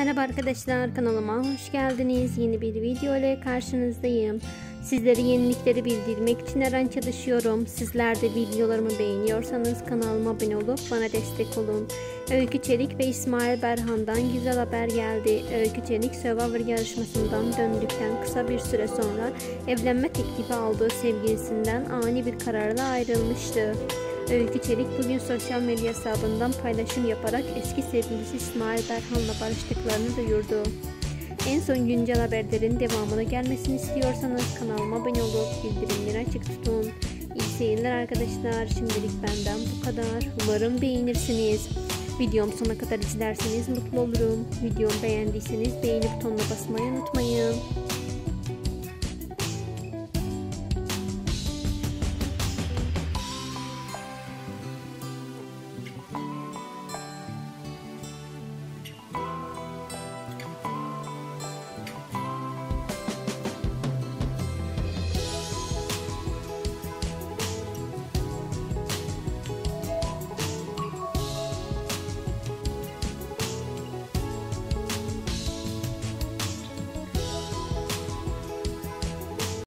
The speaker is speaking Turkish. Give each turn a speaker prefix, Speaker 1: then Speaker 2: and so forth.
Speaker 1: Merhaba arkadaşlar kanalıma hoş geldiniz. Yeni bir video ile karşınızdayım. Sizlere yenilikleri bildirmek için her an çalışıyorum. Sizler de videolarımı beğeniyorsanız kanalıma abone olup bana destek olun. Öykü Çelik ve İsmail Berhan'dan güzel haber geldi. Öykü Çelik Survivor yarışmasından döndükten kısa bir süre sonra evlenme teklifi aldığı sevgilisinden ani bir kararla ayrılmıştı. Öykü Çelik bugün sosyal medya hesabından paylaşım yaparak eski sevgilisi İsmail Berhan'la barıştıklarını duyurdu. En son güncel haberlerin devamını gelmesini istiyorsanız kanalıma abone olup bildirimleri açık tutun. İyi seyirler arkadaşlar. Şimdilik benden bu kadar. Umarım beğenirsiniz. Videom sona kadar izlerseniz mutlu olurum. Videomu beğendiyseniz beğeni butonuna basmayı unutmayın.